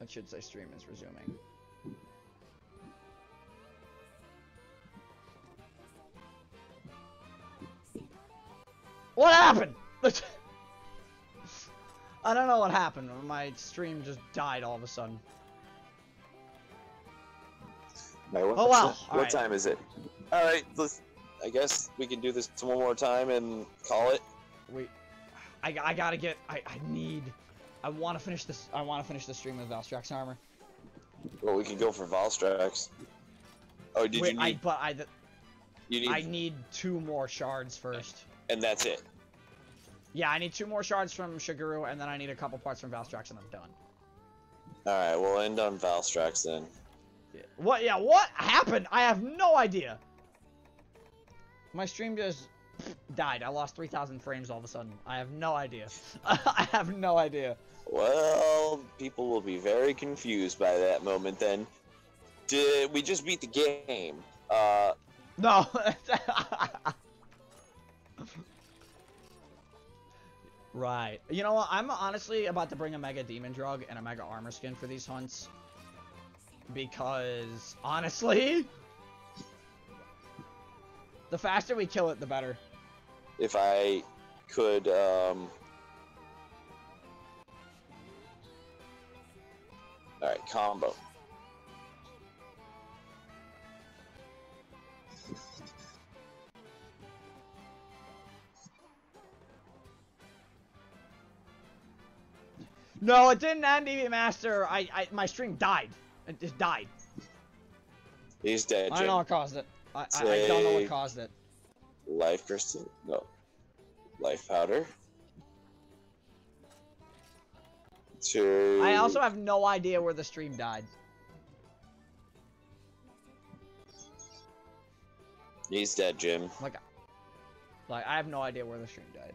It should say stream is resuming. What happened? I don't know what happened. My stream just died all of a sudden. Right, what, Oh, wow. What All right. time is it? All right, let's. I guess we can do this one more time and call it. Wait, I, I gotta get. I, I need. I want to finish this. I want to finish the stream with Valstrax armor. Well, we can go for Valstrax. Oh, did Wait, you I need? but I you need, I need two more shards first. and that's it. Yeah, I need two more shards from Shagaru, and then I need a couple parts from Valstrax, and I'm done. All right, we'll end on Valstrax then. Yeah. What? Yeah, what happened? I have no idea. My stream just died. I lost 3,000 frames all of a sudden. I have no idea. I have no idea. Well, people will be very confused by that moment. Then, did we just beat the game? Uh, No. right. You know what? I'm honestly about to bring a Mega Demon Drug and a Mega Armor Skin for these hunts. Because, honestly... The faster we kill it, the better. If I could, um. All right, combo. No, it didn't end, EV Master. I, I, my stream died. It just died. He's dead. I don't know what caused it. I, I, I don't know what caused it. Life crystal. No. Life powder. Two. I also have no idea where the stream died. He's dead, Jim. Like, like I have no idea where the stream died.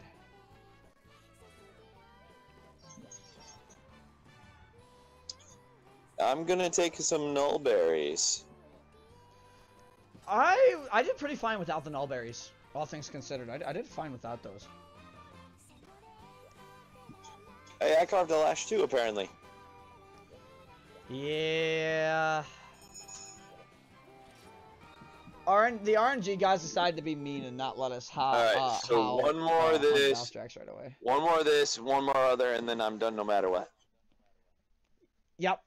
I'm gonna take some null berries. I I did pretty fine without the nullberries, all things considered. I, I did fine without those. Hey, I carved a lash too, apparently. Yeah. RN, the RNG guys decided to be mean and not let us ha- Alright, uh, so how, one more uh, of this. right away. One more of this, one more other, and then I'm done no matter what. Yep.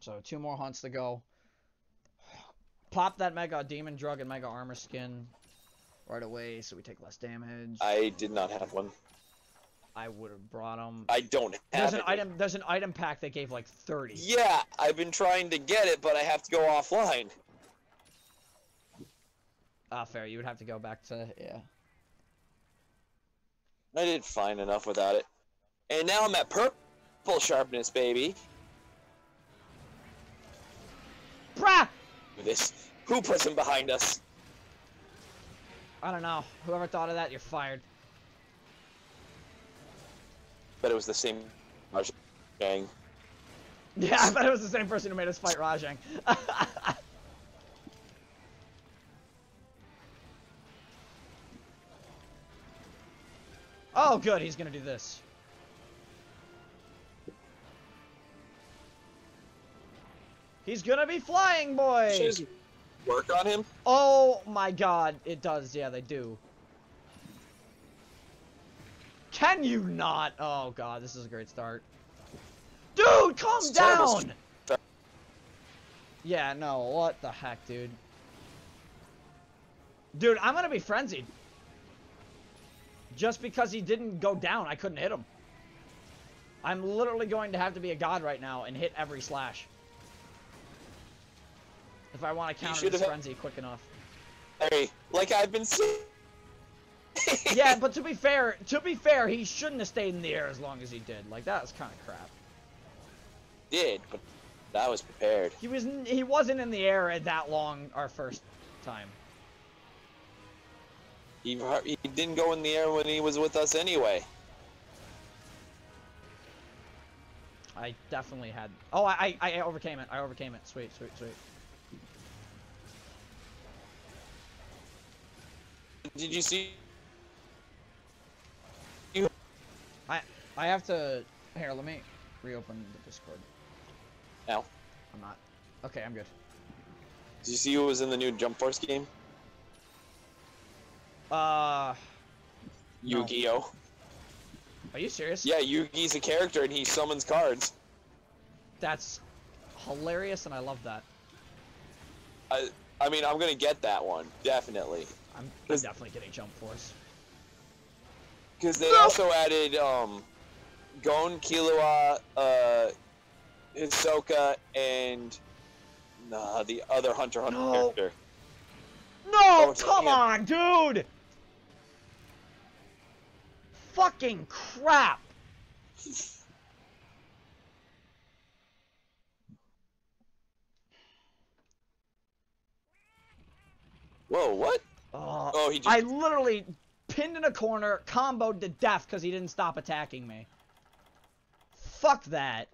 So two more hunts to go. Pop that mega demon drug and mega armor skin right away, so we take less damage. I, did not have one. I would have brought them. I don't have There's an it. item. There's an item pack that gave like 30. Yeah, I've been trying to get it, but I have to go offline. Ah, fair. You would have to go back to yeah. I did fine enough without it. And now I'm at purple sharpness, baby. Brah! This. Who puts him behind us? I don't know. Whoever thought of that, you're fired. But it was the same gang. Yeah, I bet it was the same person who made us fight Rajang. oh, good. He's gonna do this. He's gonna be flying, boy. Should just work on him. Oh my god, it does. Yeah, they do. Can you not? Oh god, this is a great start. Dude, calm It's down! Yeah, no, what the heck, dude? Dude, I'm gonna be frenzied. Just because he didn't go down, I couldn't hit him. I'm literally going to have to be a god right now and hit every slash. If I want to You counter this frenzy quick enough. Hey, like I've been saying. yeah, but to be fair, to be fair, he shouldn't have stayed in the air as long as he did. Like that was kind of crap. did, but that was prepared. He was he wasn't in the air that long our first time. He, he didn't go in the air when he was with us anyway. I definitely had. Oh, I I, I overcame it. I overcame it. Sweet, sweet, sweet. Did you see? You. I I have to. Here, let me. reopen the Discord. Now, I'm not. Okay, I'm good. did you see who was in the new Jump Force game? Uh, Yu-Gi-Oh. are you serious? Yeah, Yugi's a character and he summons cards. That's hilarious, and I love that. I, I mean, I'm gonna get that one definitely I'm, I'm definitely getting Jump Force. because they No. also added um, Gon, Killua, uh, Hisoka, and nah, the other Hunter x Hunter No. character. No, Oh, come damn. on, dude! Fucking crap! Whoa, what? Oh, Oh, he just I literally pinned in a corner, comboed to death because he didn't stop attacking me. Fuck that.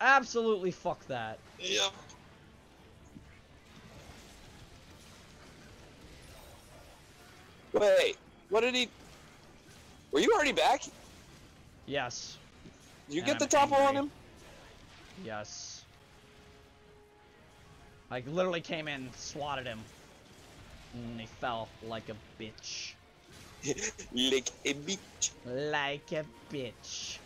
Absolutely fuck that. Yep. Wait, what did he? Were you already back? Yes. Did you And get the I'm topple on him? Yes. I literally came in, swatted him, and he fell like a bitch. like a bitch. Like a bitch.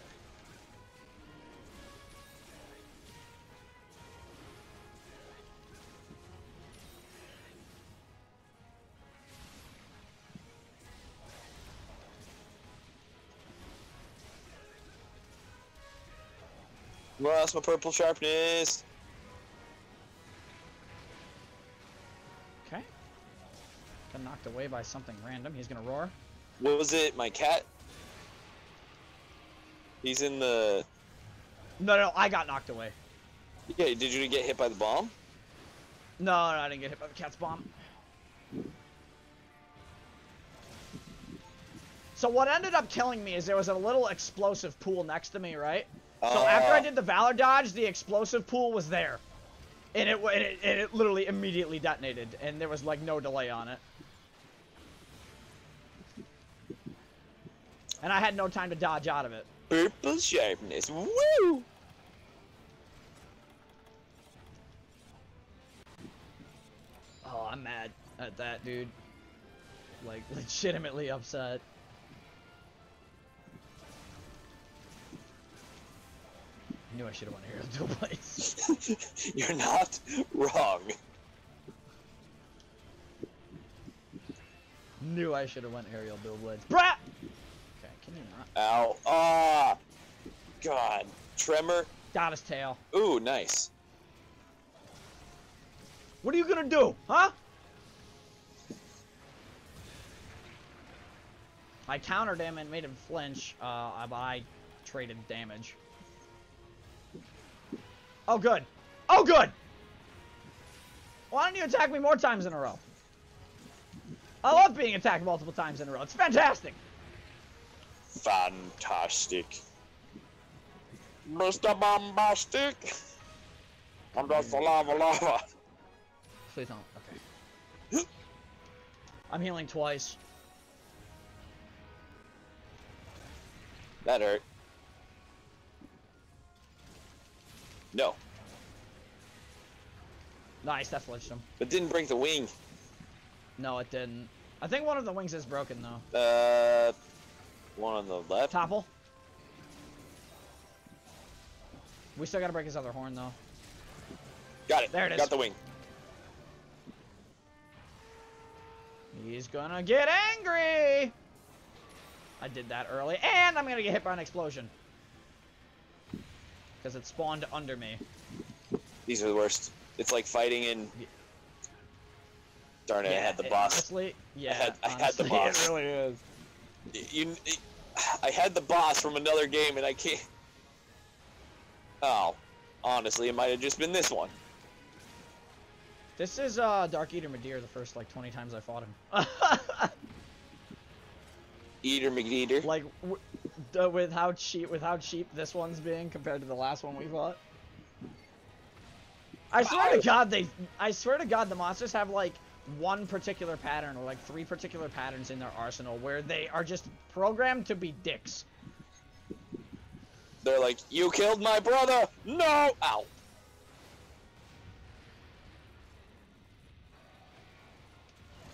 Lost my purple sharpness. Okay. Got knocked away by something random. He's gonna roar. What was it? My cat? He's in the. No, no, I got knocked away. Yeah, did you get hit by the bomb? No, no, I didn't get hit by the cat's bomb. So what ended up killing me is there was a little explosive pool next to me, right? So after I Ah. did the Valor dodge, the explosive pool was there. And it, and it, and it literally immediately detonated, and there was like no delay on it. And I had no time to dodge out of it. Purple sharpness. Woo! Oh, I'm mad at that, dude. Like, legitimately upset. I knew I should have won Hero Dual Blades. You're not wrong. knew I should have went Aerial Dual Blades. Brat! Okay, can you not? Ow. Ah. God. Tremor. Got his tail. Ooh, nice. What are you gonna do, huh? I countered him and made him flinch, uh, but I traded damage. Oh, good. Oh, good! Why don't you attack me more times in a row? I love being attacked multiple times in a row. It's fantastic. Fantastic. Mr. Bombastic. I'm just a lava lava. Please don't. Okay. I'm healing twice. That hurt. No, Nice, that flinched him. but didn't break the wing. No, it didn't. I think one of the wings is broken, though. Uh, one on the left. Topple. We still gotta break his other horn, though. Got it. There it is. Got the wing. He's gonna get angry! I did that early, and I'm gonna get hit by an explosion. Because it spawned under me. These are the worst. It's like fighting in. Yeah. Darn it! I had the it- boss. Honestly, yeah. had- I had the boss. It really is. You, I had the boss from another game, and I can't. Oh, honestly, it might have just been this one. This is uh, Dark Eater Midir the first like 20 times I fought him. Eater McEater. like the, uh, with how cheap with how cheap this one's being compared to the last one we fought. I swear to God, they. I swear to God, the monsters have like one particular pattern or like three particular patterns in their arsenal where they are just programmed to be dicks. They're like, you killed my brother! No! Ow.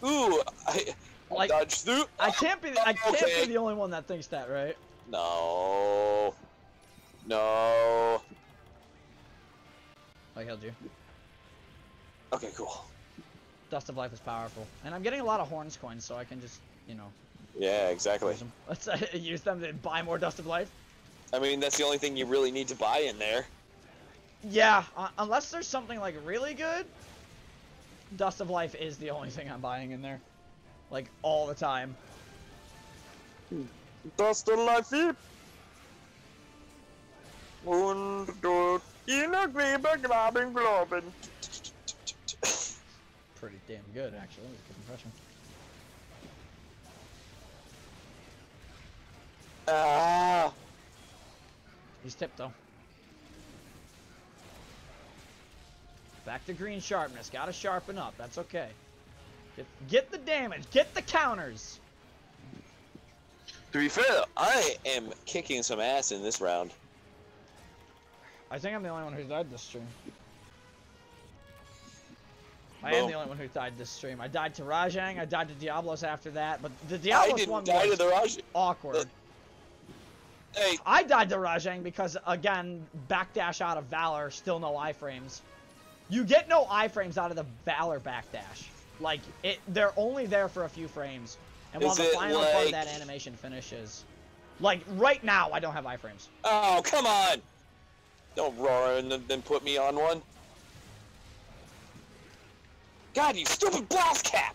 Ooh, I, I Like- dodged through. I can't be I can't Okay. be the only one that thinks that, right? No. No. I killed you. Okay, cool. Dust of Life is powerful. And I'm getting a lot of horns coins, so I can just, you know, Yeah, exactly. use them. Let's uh, use them to buy more Dust of Life. I mean, that's the only thing you really need to buy in there. Yeah, uh, unless there's something like really good, Dust of Life is the only thing I'm buying in there. Like all the time. Das der Life. Und dort in der Gräber graben glauben. Pretty damn good, actually. That was a good impression. Ah. He's tipped though. Back to green sharpness. Gotta sharpen up. That's okay. Get, get the damage. Get the counters. To be fair, though, I am kicking some ass in this round. I think I'm the only one who died this stream. I am the only one who died this stream. I died to Rajang, I died to Diablos after that, but the Diablos one was to the Raj. awkward. Uh, Hey, I died to Rajang because, again, backdash out of Valor, still no iframes. You get no iframes out of the Valor backdash. Like, it, they're only there for a few frames. And while Is the final part of like- that animation finishes. Like, right now, I don't have iframes. oh come on! Don't roar and then- then put me on one. God, you stupid blast cap!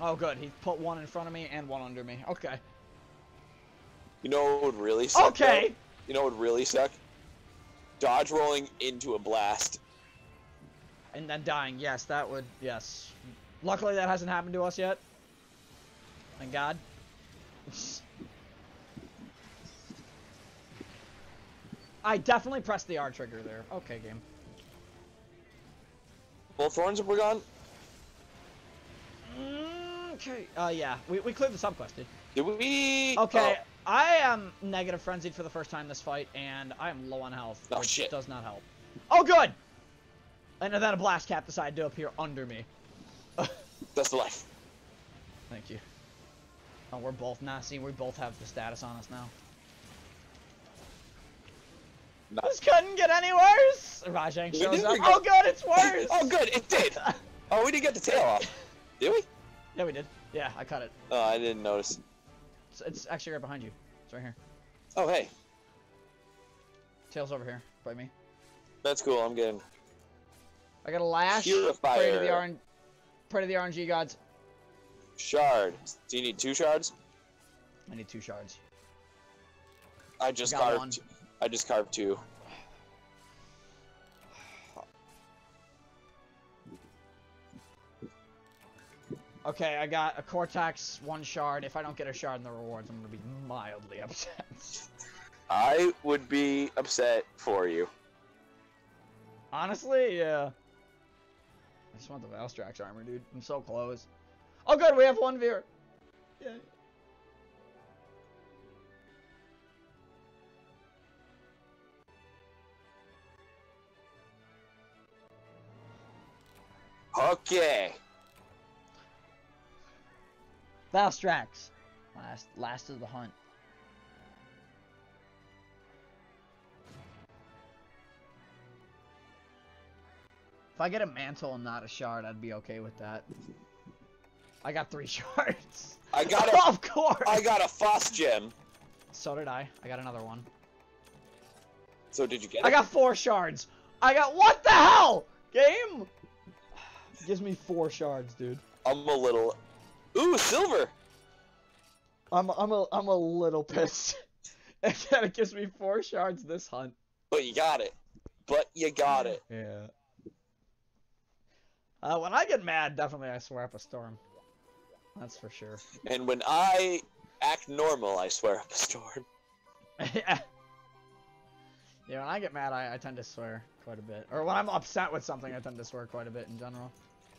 Oh, good. He put one in front of me and one under me. Okay. You know what would really suck? Okay! though? You know what would really suck? Dodge rolling into a blast. And then dying. Yes, that would. Yes. Luckily, that hasn't happened to us yet. Thank God. I definitely pressed the R trigger there. Okay, game. Both thorns were gone. Okay. Uh, yeah. We, we cleared the subquest, dude. Did we? Okay. Oh, I am negative frenzied for the first time this fight, and I am low on health, Oh, which shit. does not help. Oh, good! And then a blast cap decided to appear under me. that's the life. Thank you. Oh, we're both not. We both have the status on us now. Not- This couldn't get any worse. Rajang shows up. Oh, good, it's oh, worse. oh, good, it did. Oh, we didn't get the tail off. Did we? yeah, we did. Yeah, I cut it. Oh, I didn't notice. It's, it's actually right behind you. It's right here. Oh, hey, Tail's over here by me. that's cool. I'm getting. I got a lash. Purifier. Pray to the RN, pray to the RNG gods. Shard. Do you need two shards? I need two shards. I just Got carved. one. I just carved two. Okay, I got a Cortex, one shard. If I don't get a shard in the rewards, I'm gonna be mildly upset. I would be upset for you. Honestly, yeah. I just want the Valstrax armor, dude. I'm so close. Oh, good, we have one viewer. Yeah. Okay. Valstrax. Last, last of the hunt. I get a mantle and not a shard, I'd be okay with that. I got three shards. I got a. of course. I got a Foss gem. So did I. I got another one. So did you get I it? got four shards. I got what the hell? Game gives me four shards, dude. I'm a little. Ooh, silver. I'm I'm a I'm a little pissed. Again, it gives me four shards this hunt. But you got it. But you got it. Yeah. Uh, when I get mad, definitely I swear up a storm. That's for sure. And when I act normal, I swear up a storm. yeah. Yeah, when I get mad, I, I tend to swear quite a bit. Or when I'm upset with something, I tend to swear quite a bit in general.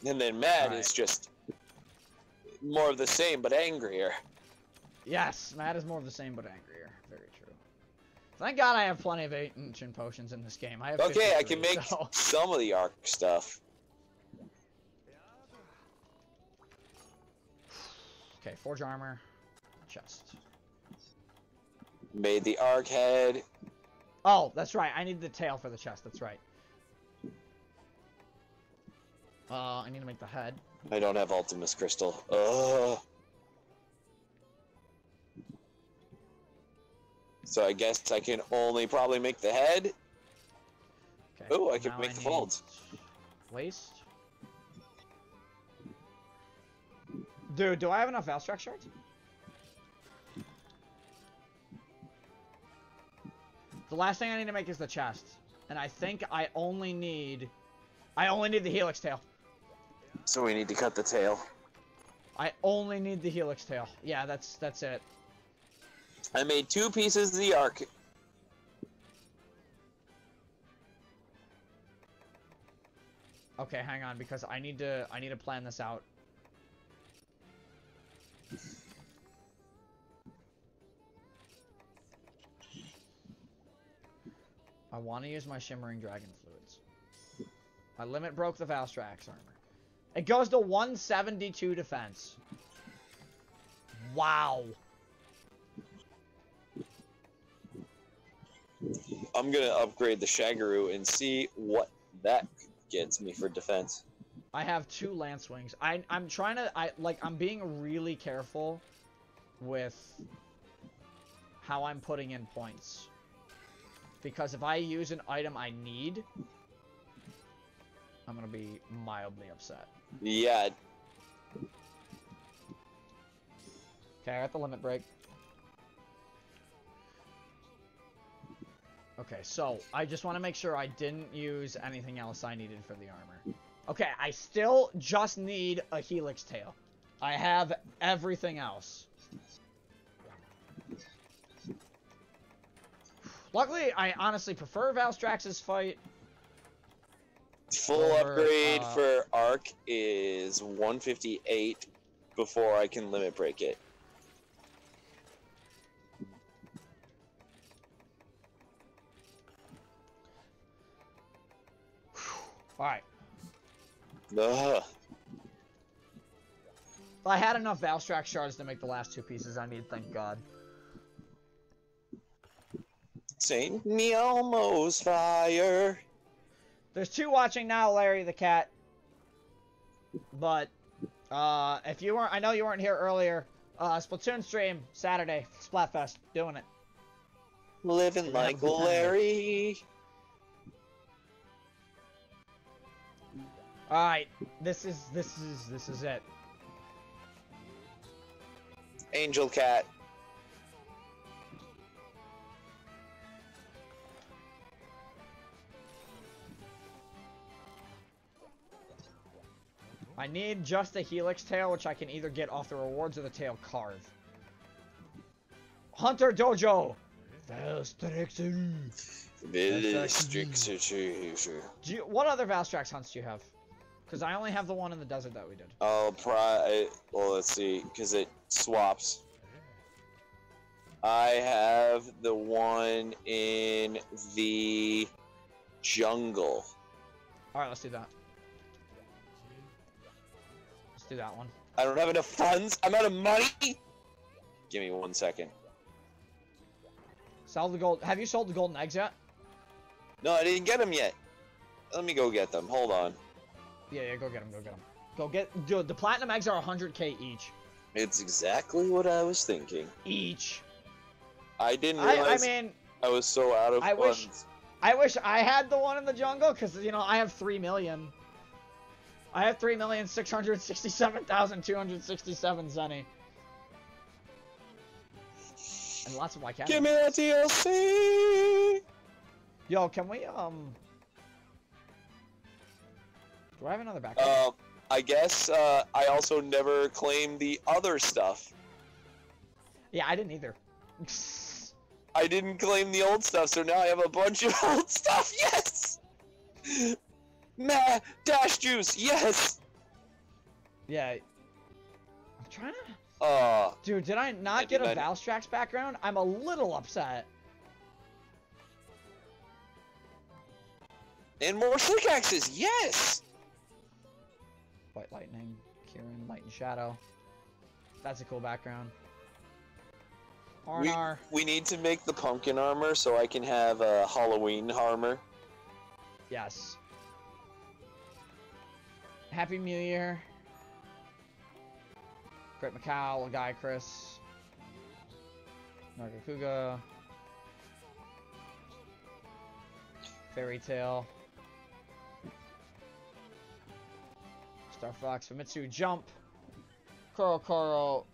And then mad Right. is just more of the same, but angrier. Yes, mad is more of the same, but angrier. Very true. Thank God I have plenty of ancient potions in this game. I have Okay, I can make so- some of the arc stuff. Okay, forge armor, chest. Made the arc head. Oh, that's right. I need the tail for the chest. That's right. Uh, I need to make the head. I don't have Ultimas Crystal. Ugh. So I guess I can only probably make the head. Okay. Ooh, I can make the need folds. Waist. Dude, do I have enough Valstrax shards? The last thing I need to make is the chest. And I think I only need... I only need the Helix tail. So we need to cut the tail. I only need the Helix tail. Yeah, that's that's it. I made two pieces of the arc. Okay, hang on, because I need to I need to plan this out. I want to use my Shimmering Dragon Fluids. My limit broke the Valstrax armor. It goes to 172 defense. Wow. I'm gonna upgrade the Shagaru and see what that gets me for defense. I have two lance wings. I I'm trying to I like I'm being really careful with how I'm putting in points. Because if I use an item I need, I'm gonna be mildly upset. Yeah, Okay, I got the limit break. Okay, so I just want to make sure I didn't use anything else I needed for the armor. Okay, I still just need a helix tail. I have everything else. Luckily, I honestly prefer Valstrax's fight. full Over, upgrade uh, for arc is 158 before I can limit break it. Alright. Ugh. I had enough Valstrax shards to make the last two pieces I need, thank God. Saint me almost fire. There's two watching now, Larry the cat. But uh, if you weren't, I know you weren't here earlier. Uh, Splatoon stream Saturday, Splatfest, doing it. Living We're gonna have like a good time. Larry. All right, this is this is this is it. Angel Cat. I need just a Helix tail, which I can either get off the rewards or the tail carve. Hunter Dojo. Valstraxer. Valstrixer. Do you, what other Valstrax hunts do you have? Because I only have the one in the desert that we did. I'll pri- well, let's see, because it swaps. I have the one in the jungle. All right, let's do that. Do that one. I don't have enough funds. I'm out of money. Give me one second. Sell the gold. Have you sold the golden eggs yet? No, I didn't get them yet. Let me go get them. Hold on. Yeah, yeah, go get them, go get them. Go get, dude, the platinum eggs are 100k each. It's exactly what I was thinking. Each. I didn't I, I realize I, was so out of I wish- I wish I had the one in the jungle, because, you know, I have 3 million. I have 3,667,267 Zenny. And lots of white cat. Give me that DLC. Yo, can we, um... Do I have another backpack? Uh, I guess uh, I also never claimed the other stuff. yeah, I didn't either. I didn't claim the old stuff, so now I have a bunch of old stuff. Yes. Meh, dash juice. Yes. Yeah. I'm trying to. Uh, Dude, did I not get a Valstrax background? I'm a little upset. and more slick axes. Yes. White Lightning, Kirin, Light and Shadow. That's a cool background. We, we need to make the pumpkin armor so I can have a Halloween armor. Yes. Happy New Year. Great Macau, Guy Chris. Nargacuga. Fairy Tale. Star Fox, Famitsu, Jump. Koro Koro.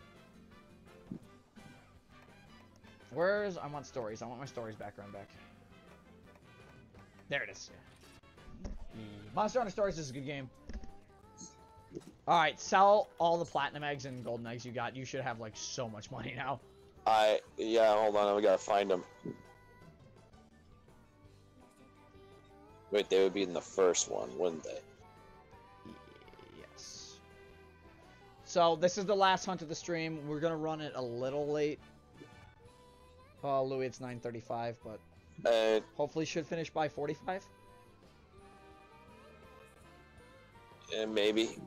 Where's I want stories. I want my stories background back. There it is. Monster Hunter Stories is a good game. Alright, sell all the platinum eggs and golden eggs you got. You should have like so much money now. I yeah, hold on, we gotta find them. Wait, they would be in the first one, wouldn't they? Yes. So this is the last hunt of the stream. We're gonna run it a little late. Oh, Louis, it's 9:35, but Uh, hopefully should finish by 45. eh, maybe.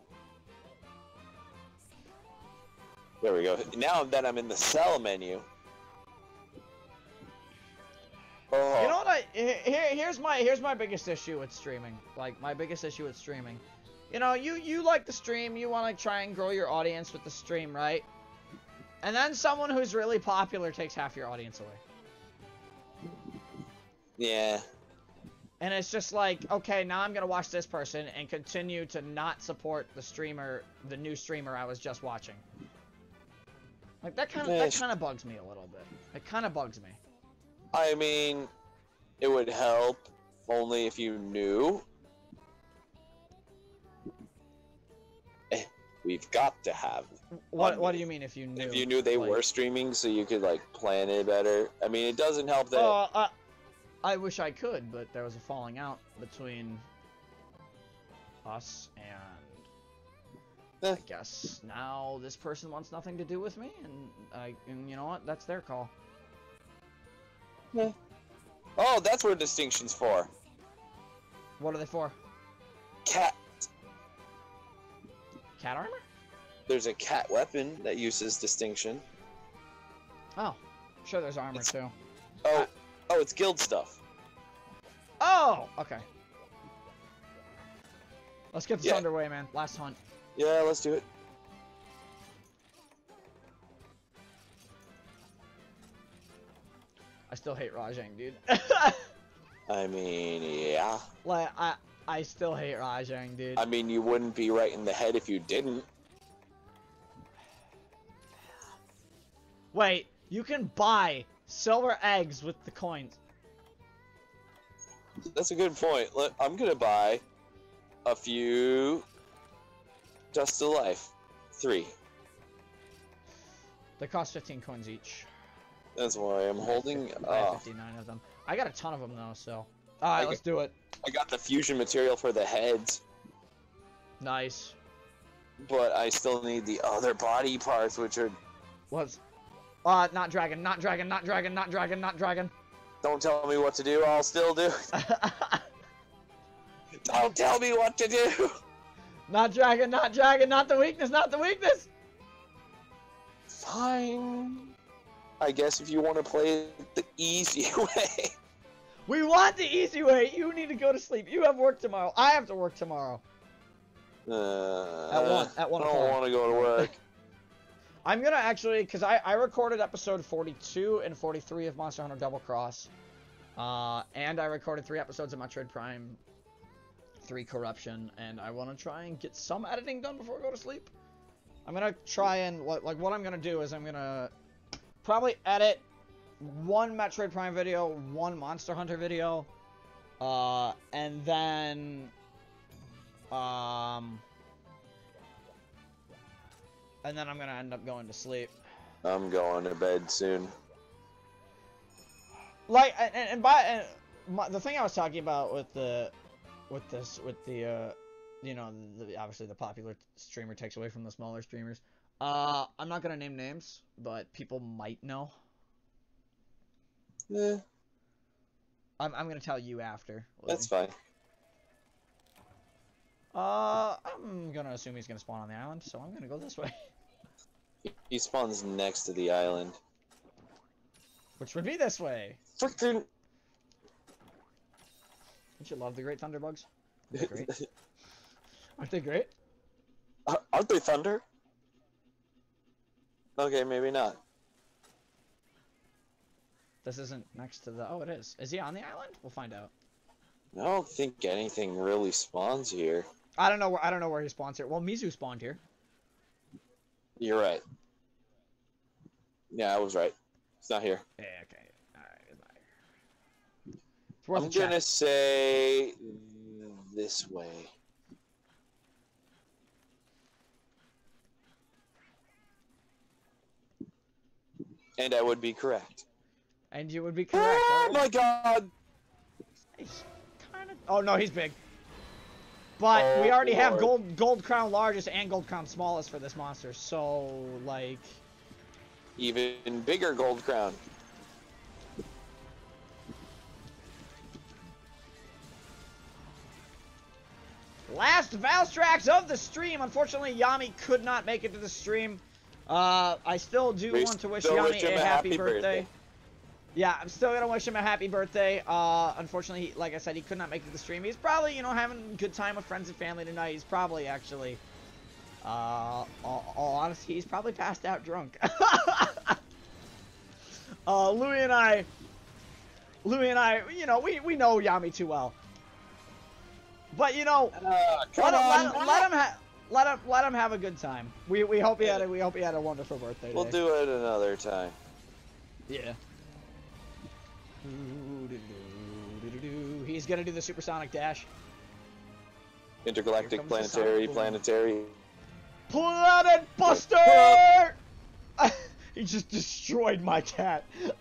There we go. Now that I'm in the sell menu. Oh, You know what? I here here's my here's my biggest issue with streaming. Like my biggest issue with streaming. You know, you you like the stream, you want to try and grow your audience with the stream, right? And then someone who's really popular takes half your audience away. yeah. And it's just like, okay, now I'm gonna watch this person and continue to not support the streamer, the new streamer I was just watching. Like that kind of that kind of bugs me a little bit. It kind of bugs me. I mean, it would help only if you knew. Eh, we've got to have. What What do you mean if you knew? If you knew they like- were streaming, so you could like plan it better. I mean, it doesn't help that. Oh, uh, I wish I could, but there was a falling out between us and. Eh. I guess now this person wants nothing to do with me, and I, and you know what? That's their call. Eh. Oh, that's what distinction's for. What are they for? Cat. Cat armor? There's a cat weapon that uses distinction. Oh, sure. There's armor It's- too. Oh, oh, it's guild stuff. Oh, okay. Let's get this Yeah. underway, man. Last hunt. Yeah, let's do it. I still hate Rajang, dude. I mean, yeah. like, I, I still hate Rajang, dude. I mean, you wouldn't be right in the head if you didn't. Wait, you can buy silver eggs with the coins. That's a good point. Let- I'm gonna buy a few Dust to Life. Three. They cost 15 coins each. That's why I'm holding. I have Uh, 59 of them. I got a ton of them though, so. Alright, let's do it. I got the fusion material for the heads, Nice. but I still need the other body parts, which are. What's. Uh, not dragon, not dragon, not dragon, not dragon, not dragon. Don't tell me what to do. I'll still do. Don't tell me what to do. Not dragon, not dragon, not the weakness, not the weakness! Fine. I guess if you want to play the easy way. We want the easy way! You need to go to sleep. You have work tomorrow. I have to work tomorrow. Uh, At one- at one I don't want to go to work. I'm gonna actually, because I, I recorded episode 42 and 43 of Monster Hunter Double Cross. Uh, and I recorded three episodes of Metroid Prime 3 Corruption, and I want to try and get some editing done before I go to sleep. I'm gonna try and, like, what I'm gonna do is I'm gonna probably edit one Metroid Prime video, one Monster Hunter video, uh, and then, um, and then I'm gonna end up going to sleep. I'm going to bed soon. like, and, and by and my, the thing I was talking about with the, with this, with the, uh, you know, the, obviously the popular streamer takes away from the smaller streamers. Uh, I'm not gonna name names, but people might know. Yeah. I'm, I'm gonna tell you after. that's fine. Uh, I'm gonna assume he's gonna spawn on the island, so I'm gonna go this way, He spawns next to the island. which would be this way. Frickin' Don't you love the Great Thunderbugs? Aren't they great? Aren't they great? Uh, aren't they thunder? Okay, maybe not. This isn't next to the. Oh, it is. Is he on the island? We'll find out. I don't think anything really spawns here. I don't know where. I don't know where he spawns here. Well, Mizu spawned here. You're right. Yeah, I was right. It's not here. Yeah. Okay. All right. Goodbye. It's worth I'm gonna say this way. And I would be correct. And you would be correct. Oh my god! He's kind of. Oh no, he's big. But we Oh, already have gold gold crown largest and gold crown smallest for this monster. So like. Even bigger gold crown. Last Valstrax of the stream. Unfortunately, Yami could not make it to the stream. Uh, I still do We want to wish Yami wish a happy, happy birthday. birthday. Yeah, I'm still gonna wish him a happy birthday. Uh, unfortunately, he, like I said, he could not make it to the stream. He's probably, you know, having a good time with friends and family tonight. He's probably actually, uh, all, all honesty, he's probably passed out drunk. uh, Louie and I, Louie and I, you know, we we know Yami too well. But you know, Uh, let him, let, let him ha- let him let him have a good time. We we hope he had a, we hope he had a wonderful birthday. We'll do it another time. Yeah. He's gonna do the supersonic dash. Intergalactic, planetary, planetary. Planet Buster! he just destroyed my cat.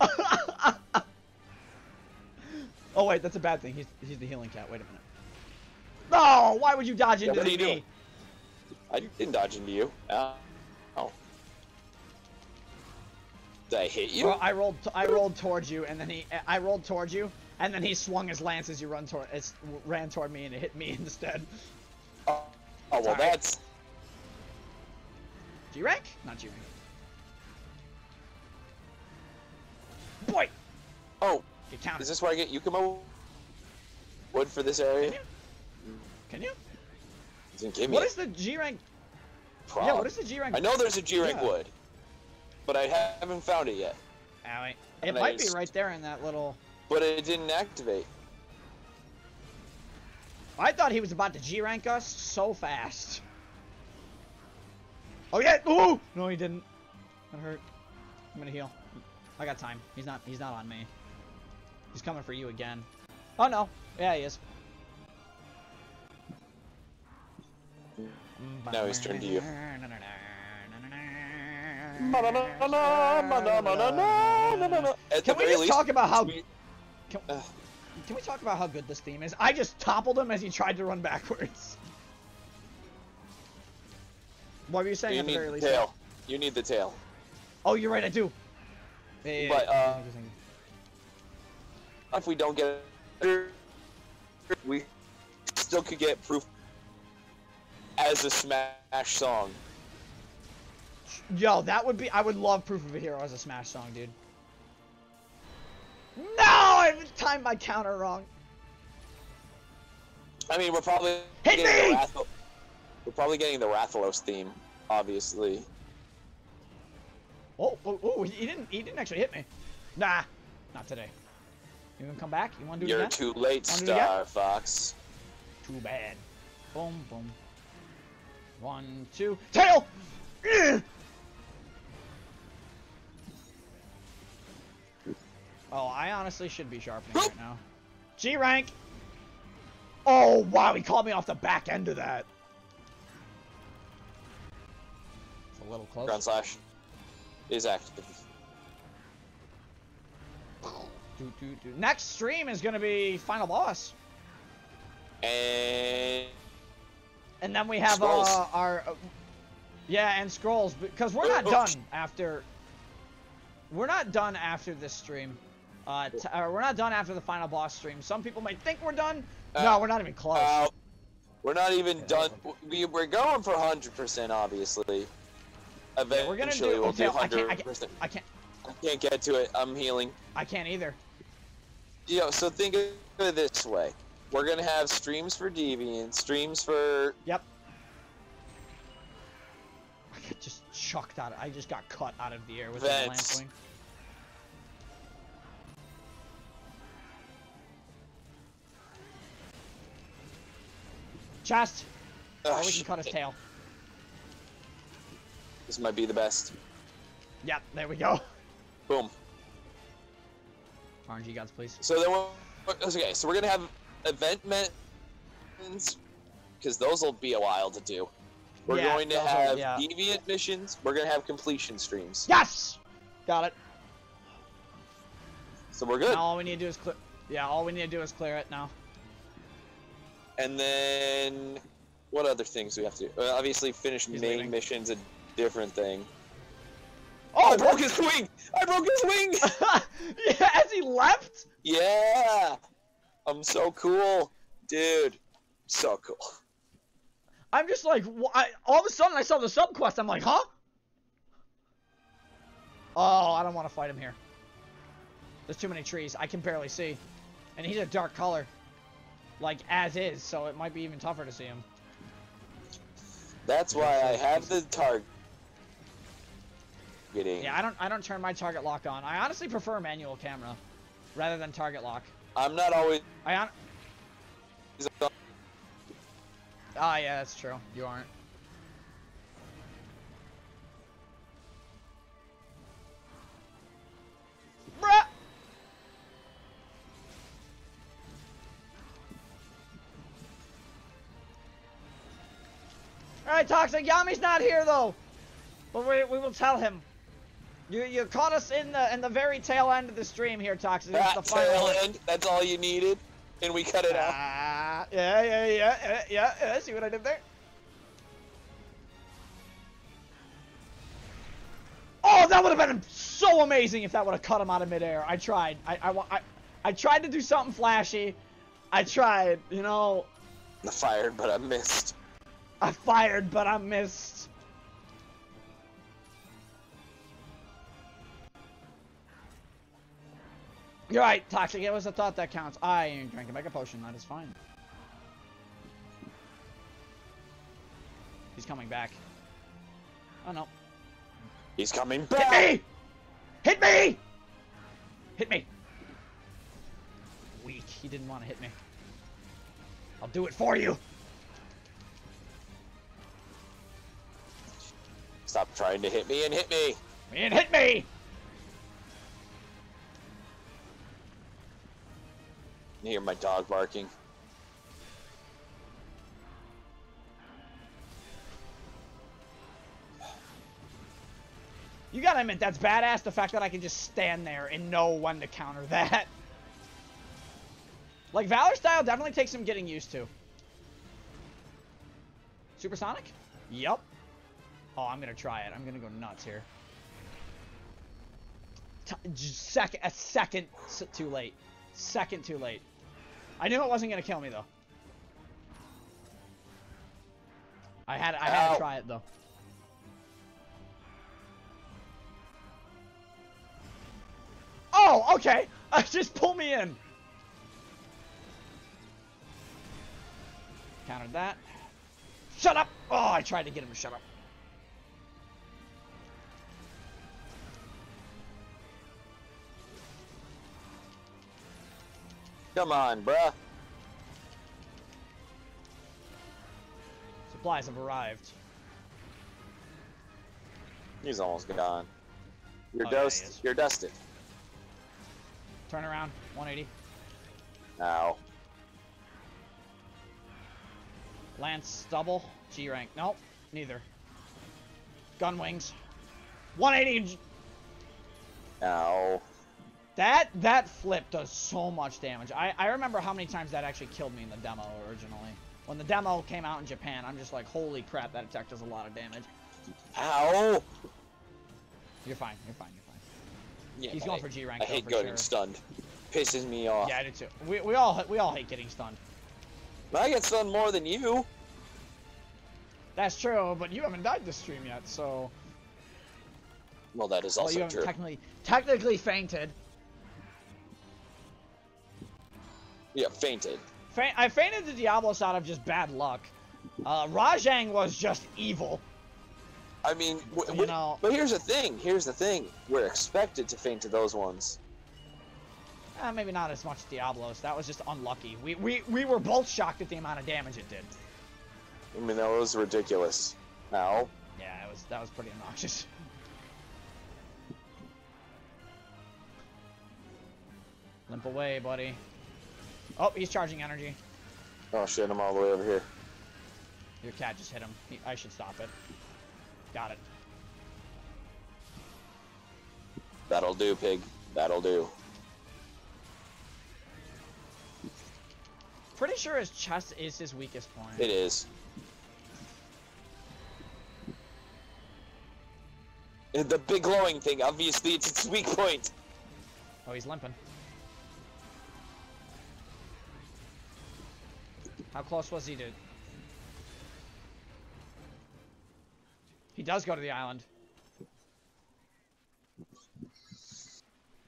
oh wait, that's a bad thing. He's he's the healing cat. Wait a minute. No! Why would you dodge into you me? doing? I didn't dodge into you. Ow. Oh. Did I hit you? Well, I rolled. I rolled towards you, and then he. I rolled towards you, and then he swung his lance as you run toward. As ran toward me, and it hit me instead. Oh, oh, well, Sorry. that's. G rank? Not G rank. Boy, Oh, is this where I get Yukumo wood for this area? Can you? It Didn't give me What is the G rank? Prob- Yeah, what is the G rank? I know there's a G rank Yeah. wood, but I haven't found it yet. Wait. It And might be right there in that little. But it didn't activate. I thought he was about to G rank us so fast. Oh yeah! Ooh! No, he didn't. That hurt. I'm gonna heal. I got time. He's not. He's not on me. He's coming for you again. Oh no! Yeah, he is. Now he's turned to you. At Can we just least, talk about how we- can, Ugh. can we talk about how good this theme is? I just toppled him as he tried to run backwards. What were you saying you at the need very the least? tail. You need the tail. Oh, you're right. I do. Yeah, yeah, But, uh, Thank you, thank you. If we don't get it, we still could get proof as a Smash song. Yo, that would be. I would love Proof of a Hero as a Smash song, dude. No, I timed my counter wrong. I mean, we're probably Hit getting me! we're probably getting the Rathalos theme, obviously. Oh, oh, oh, he didn't. He didn't actually hit me. Nah, not today. You gonna come back? You wanna do it You're again? too late, Wanna do it again? Star Fox. Too bad. Boom, boom. One, two, tail. Ugh! Oh, I honestly should be sharpening right now. G rank. Oh wow, he called me off the back end of that. It's a little close. Ground Slash is active. Next stream is gonna be final boss, And and then we have uh, our uh, yeah, and scrolls because we're not Oh, done after. We're not done after this stream. Uh, we're not done after the final boss stream. Some people might think we're done. Uh, no, we're not even close. uh, we're not even Yeah. done. We, we're going for 100%, obviously. Eventually, Yeah, we're gonna do- we'll okay, do I can't- I 100%. I can't. I can't get to it. I'm healing. I can't either. Know, so think of it this way. We're gonna have streams for Deviant, streams for Yep. I got just chucked out. I just got cut out of the air with the Vents. lance wing. Chest. Or we can cut his tail. This might be the best. Yep, there we go. Boom. RNG gods, please. So then we're okay. So we're gonna have event missions because those will be a while to do. We're Yeah, going to have yeah. deviant missions. We're gonna have completion streams. Yes! Got it. So we're good. Now all we need to do is clear. Yeah, all we need to do is clear it now. And then what other things do we have to do? Well, obviously, finish He's main leaving. missions a different thing. Oh, I broke his wing! I broke his wing! yeah, as he left? yeah! I'm so cool. Dude. So cool. I'm just like, I, all of a sudden I saw the sub quest. I'm like, huh? Oh, I don't want to fight him here. There's too many trees. I can barely see. And he's a dark color. Like, as is, so it might be even tougher to see him. That's why I have the target. Yeah, I don't I don't turn my target lock on. I honestly prefer manual camera rather than target lock. I'm not always. I on Ah, yeah, that's true. You aren't. Bruh! Alright, Toxic Yami's not here though. But we, we will tell him. You you caught us in the in the very tail end of the stream here, Toxic. That the final tail end. That's all you needed, and we cut it out. Ah, yeah, yeah, yeah, yeah, yeah, yeah. See what I did there? Oh, that would have been so amazing if that would have cut him out of midair. I tried. I, I, I, I tried to do something flashy. I tried. You know, I fired, but I missed. I fired, but I missed. You're right, Toxic. It was a thought that counts. I drank a mega potion. That is fine. He's coming back. Oh no. He's coming back. Hit me! Hit me! Hit me! Weak. He didn't want to hit me. I'll do it for you. Stop trying to hit me and hit me. And hit me! You hear my dog barking. You gotta admit, that's badass, the fact that I can just stand there and know when to counter that. Like, Valor style definitely takes some getting used to. Supersonic? Yep. Oh, I'm gonna try it. I'm gonna go nuts here. T second, a second too late. Second too late. I knew it wasn't gonna kill me though. I had I had Ow. to try it though. Oh, okay. Uh, just pull me in. Countered that. Shut up! Oh, I tried to get him to shut up. Come on, bruh. Supplies have arrived. He's almost gone. You're Oh, yeah. You're dusted. Turn around. 180. Ow. Lance double. G rank. Nope. Neither. Gun wings. 180. and Ow. That that flip does so much damage. I, I remember how many times that actually killed me in the demo originally. When the demo came out in Japan, I'm just like, holy crap, that attack does a lot of damage. Ow! You're fine, you're fine, you're fine. Yeah, He's going I, for G rank I though, hate getting sure. stunned. Pisses me off. Yeah, I do too. We, we all we all hate getting stunned. I get stunned more than you. That's true, but you haven't died this stream yet, so Well, that is also well, you haven't true. technically technically fainted. Yeah, fainted. Faint, I fainted the Diablos out of just bad luck. Uh, Rajang was just evil. I mean, You know- but here's the thing. Here's the thing. We're expected to faint to those ones. Eh, maybe not as much Diablos. That was just unlucky. We, we we were both shocked at the amount of damage it did. I mean, that was ridiculous. Ow. Yeah, it was that was pretty obnoxious. Limp away, buddy. Oh, he's charging energy. Oh shit, I'm all the way over here. Your cat just hit him. He, I should stop it. Got it. That'll do, pig. That'll do. Pretty sure his chest is his weakest point. It is. The big glowing thing, obviously, it's its weak point. Oh, he's limping. How close was he to... He does go to the island.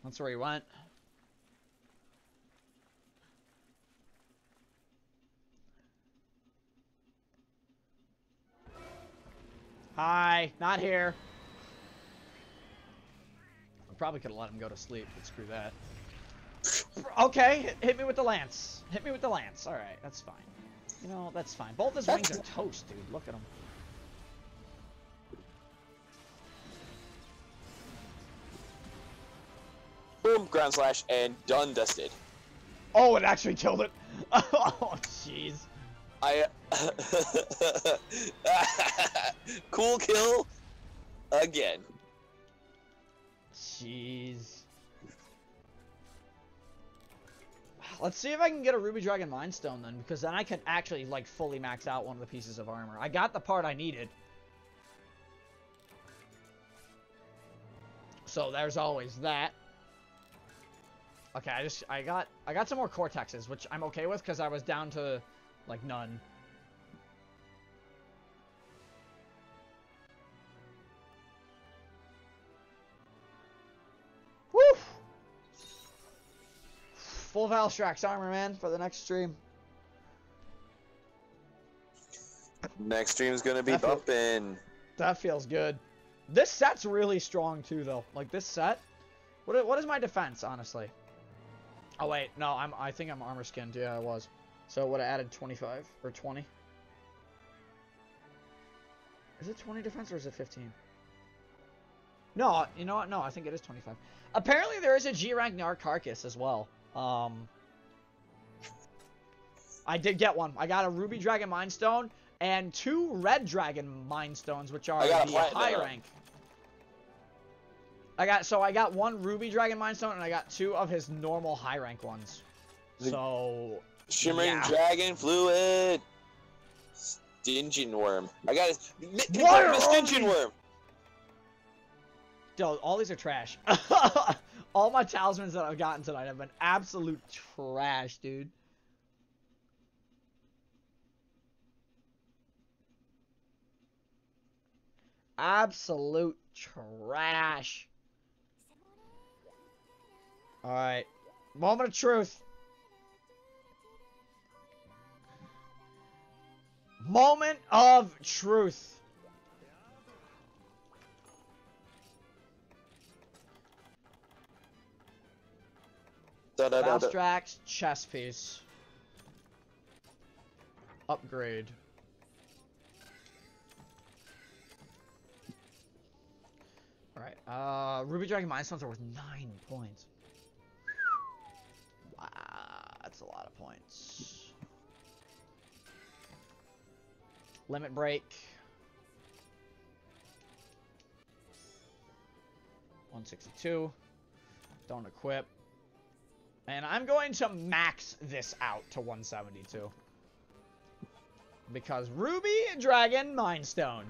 That's where he went. Hi, not here. I probably could have let him go to sleep, but screw that. Okay, hit, hit me with the lance. Hit me with the lance. All right, that's fine. You know, that's fine. Both his wings are toast, dude. Look at him. Boom, ground slash, and done dusted. Oh, it actually killed it. Oh, jeez. I. cool kill. Again. Jeez. Let's see if I can get a Ruby Dragon Mind Stone then, because then I can actually like fully max out one of the pieces of armor. I got the part I needed. So there's always that. Okay, I just I got I got some more cortexes, which I'm okay with because I was down to like none. Full Valstrax armor, man, for the next stream. Next stream's gonna be That feel- bumping. That feels good. This set's really strong too, though. Like this set. What what is my defense, honestly? Oh wait, no, I'm I think I'm armor skinned. Yeah, I was. So would have added 25 or 20. Is it 20 defense or is it 15? No, you know what? No, I think it is 25. Apparently there is a G rank Nakarkos as well. Um, I did get one. I got a Ruby Dragon Mind Stone and two Red Dragon Mind Stones, which are a the high rank. I got so I got one Ruby Dragon Mind Stone and I got two of his normal high rank ones. The- So Shimmering Yeah. Dragon Fluid. Stinging Worm. I got his. Mi- mi- Why mi- are Stinging Worm. Dude, all these are trash. all my talismans that I've gotten tonight have been absolute trash, dude. Absolute trash. Alright. Moment of truth. Moment of truth. Da, da, da. Valstrax chess piece. Upgrade. Alright, uh, Ruby Dragon Mind Stones are worth 9 points. Wow, that's a lot of points. Limit Break. 162. Don't equip. And I'm going to max this out to 172. Because Ruby, Dragon, Mind Stone.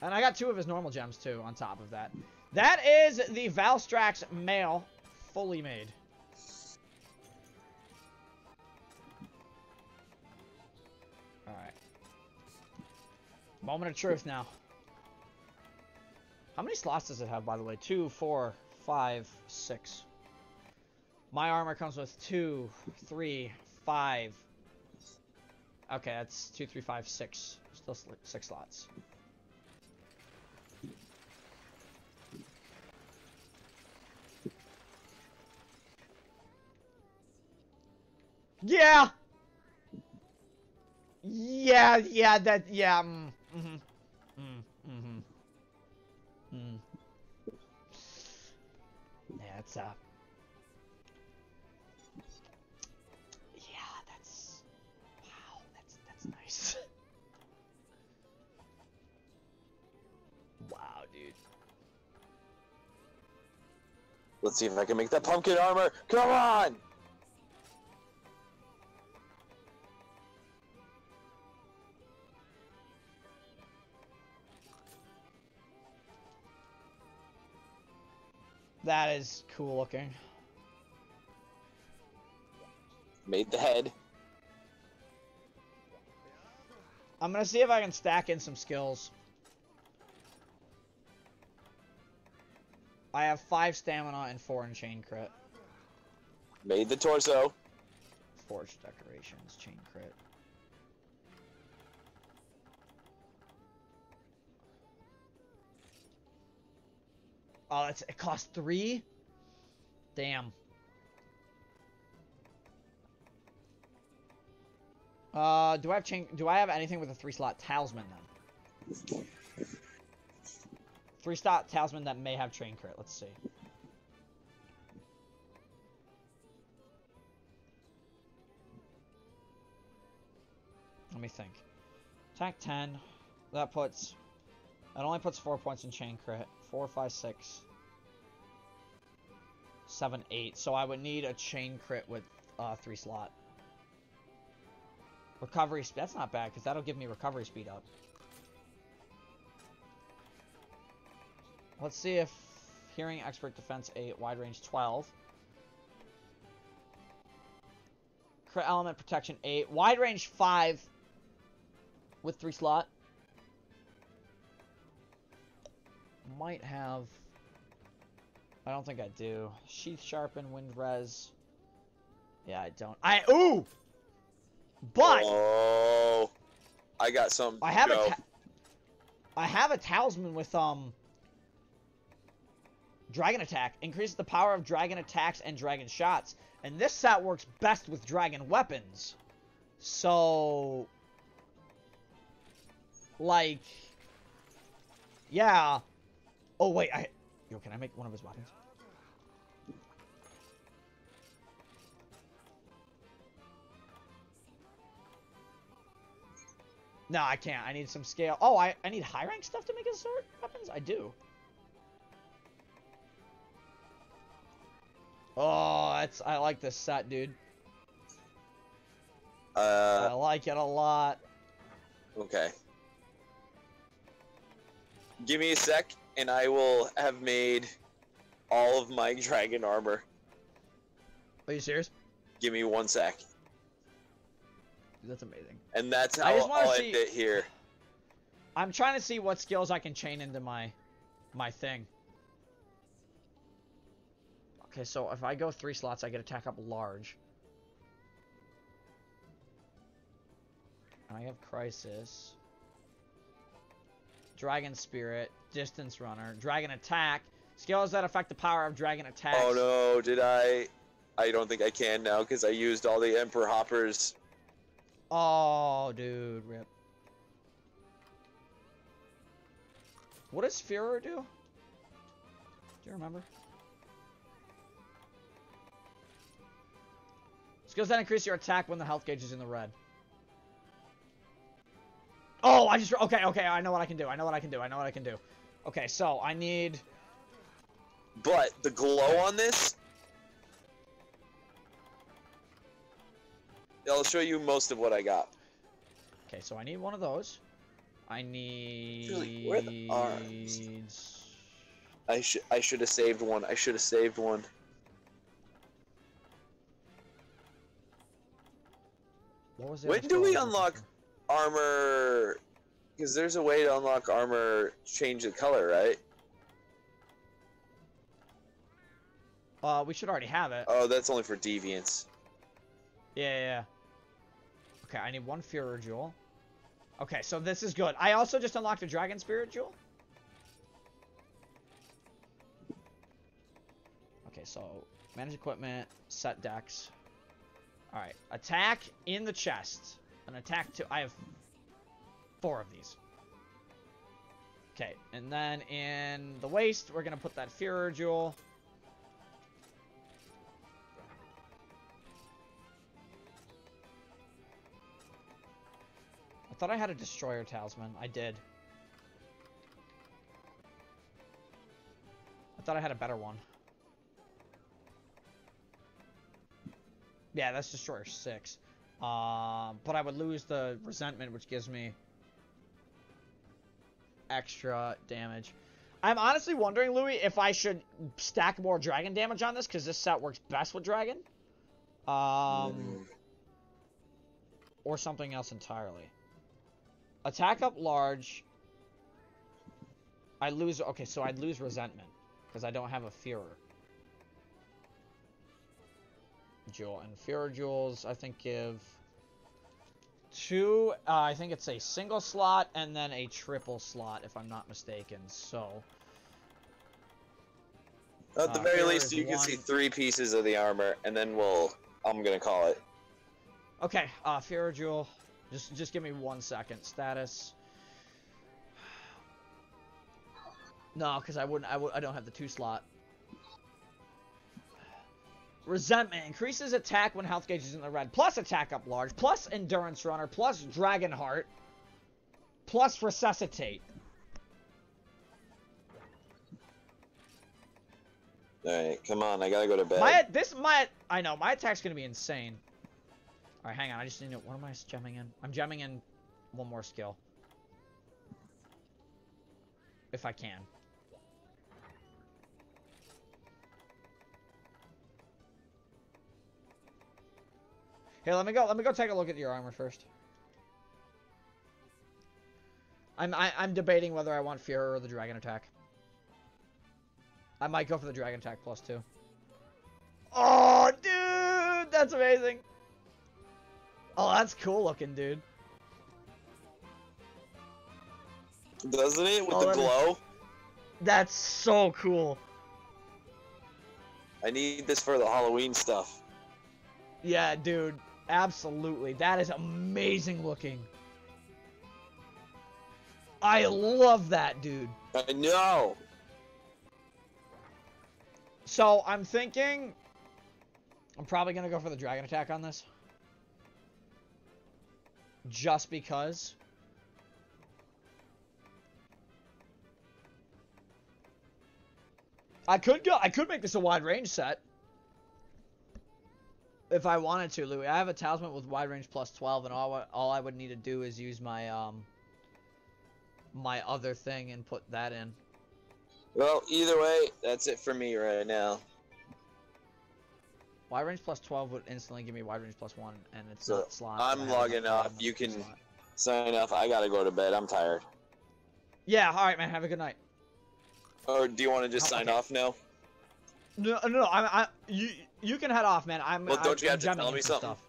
And I got two of his normal gems, too, on top of that. That is the Valstrax mail, fully made. Alright. Moment of truth now. How many slots does it have, by the way? Two, four, five, six. My armor comes with two, three, five. Okay, that's two, three, five, six. Still six slots. Yeah. Yeah, yeah, that, yeah. Mm, Yeah, uh. Yeah, that's. Wow, that's that's nice. wow, dude. Let's see if I can make that pumpkin armor. Come on! That is cool looking. Made the head. I'm gonna see if I can stack in some skills. I have five stamina and four in chain crit. Made the torso. Forged decorations, chain crit. Oh, it's, it costs three? Damn. Uh, do I have chain? Do I have anything with a three slot talisman then? Three slot talisman that may have chain crit. Let's see. Let me think. Attack 10. That puts... That only puts 4 points in chain crit. Four, five, six, seven, eight. So I would need a chain crit with uh, three slot. Recovery. That's not bad because that'll give me recovery speed up. Let's see if hearing expert defense 8, wide range 12. Crit element protection 8, wide range 5 with 3 slot. Might have... I don't think I do. Sheath Sharpen, Wind Res. Yeah, I don't. I... Ooh! But... Oh... I got some. I have go. a... I have a talisman with, um... Dragon Attack. Increases the power of dragon attacks and dragon shots. And this set works best with dragon weapons. So... Like... Yeah, Oh, wait, I... Yo, can I make one of his weapons? No, I can't. I need some scale. Oh, I, I need high rank stuff to make his sword weapons? I do. Oh, that's I like this set, dude. Uh, I like it a lot. Okay. Give me a sec and I will have made all of my dragon armor. Are you serious? Give me one sec. That's amazing. And that's how I'll see... end it here. I'm trying to see what skills I can chain into my my thing. Okay, so if I go three slots, I get attack up large. I have Crisis. Dragon Spirit, Distance Runner, Dragon Attack. Skills that affect the power of Dragon Attack. Oh no, did I? I don't think I can now because I used all the Emperor Hoppers. Oh, dude, rip. What does Furor do? Do you remember? Skills that increase your attack when the health gauge is in the red. Oh, I just... Okay, okay, I know what I can do. I know what I can do. I know what I can do. Okay, so I need... but the glow on this. I'll show you most of what I got. Okay, so I need one of those. I need. Really, where are the arms? I should I should have saved one. I should have saved one. What was it? When do we unlock armor? Because there's a way to unlock armor, change the color, right? Uh, we should already have it. Oh, that's only for deviants. Yeah, yeah. Okay, I need one Furor Jewel. Okay, so this is good. I also just unlocked a Dragon Spirit Jewel. Okay, so manage equipment, set decks. Alright, attack in the chest. An attack to... I have four of these. Okay, and then in the waist, we're going to put that Furor Jewel. I thought I had a Destroyer Talisman. I did. I thought I had a better one. Yeah, that's Destroyer 6. Um, but I would lose the Resentment, which gives me extra damage. I'm honestly wondering, Louis, if I should stack more dragon damage on this, because this set works best with dragon. Um. Or something else entirely. Attack up large. I lose... Okay, so I'd lose Resentment, because I don't have a Furor. Jewel. And Furor Jewels, I think, give two... Uh, I think it's a single slot and then a triple slot, if I'm not mistaken. So... At the Uh, very least, you can see three pieces of the armor, and then we'll. I'm gonna call it. Okay, uh, Furor Jewel. Just, just give me one second. Status. No, because I wouldn't. I would. I don't have the two slot. Resentment increases attack when health gauge is in the red, plus attack up large, plus endurance runner, plus dragon heart, plus resuscitate. All right, come on, I gotta go to bed. My this my I know my attack's gonna be insane. All right, hang on. I just need to. What am I gemming in? I'm gemming in one more skill. If I can. Here, let me go. Let me go take a look at your armor first. I'm I, I'm debating whether I want Fear or the Dragon Attack. I might go for the Dragon Attack plus two. Oh, dude, that's amazing. Oh, that's cool looking, dude. Doesn't it with Oh, the me- glow? That's so cool. I need this for the Halloween stuff. Yeah, dude, absolutely. That is amazing looking. I love that, dude. I know. So I'm thinking I'm probably gonna go for the dragon attack on this. Just because. I could go I could make this a wide range set. If I wanted to, Louis. I have a talisman with wide range plus 12 and all I- all I would need to do is use my um my other thing and put that in. Well, either way, that's it for me right now. Wide range plus 12 would instantly give me wide range plus 1, and it's So, not slot. I'm logging off. You can- slot. Sign off. I gotta go to bed. I'm tired. Yeah, alright, man. Have a good night. Or do you want to just Oh, sign okay. off now? No, no, no. I'm, I, you, you can head off, man. I'm. Well, don't I'm, you have I'm to tell me some something? Stuff.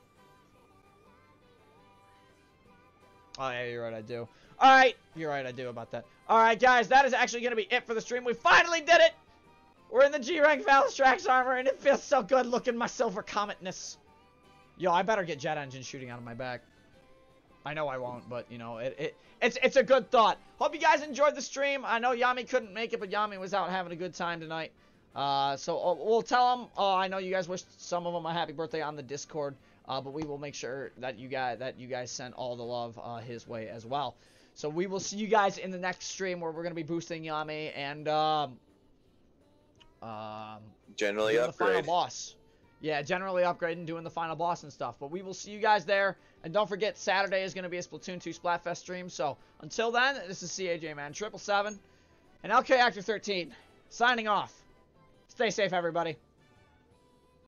Oh, yeah, you're right. I do. All right, you're right. I do about that. All right, guys, that is actually gonna be it for the stream. We finally did it. We're in the G rank Valstrax armor, and it feels so good looking my silver cometness. Yo, I better get jet engine shooting out of my back. I know I won't, but you know, it, it it's it's a good thought. Hope you guys enjoyed the stream. I know Yami couldn't make it, but Yami was out having a good time tonight. Uh, so uh, we'll tell him. Uh, I know you guys wished some of them a happy birthday on the Discord, uh, but we will make sure that you guys that you guys send all the love uh, his way as well. So we will see you guys in the next stream where we're gonna be boosting Yami and um, um, Generally the final boss. Yeah, generally upgrading, doing the final boss and stuff. But we will see you guys there. And don't forget, Saturday is going to be a Splatoon 2 Splatfest stream. So until then, this is CAJ Man Triple Seven and LK Actor 13 signing off. Stay safe, everybody.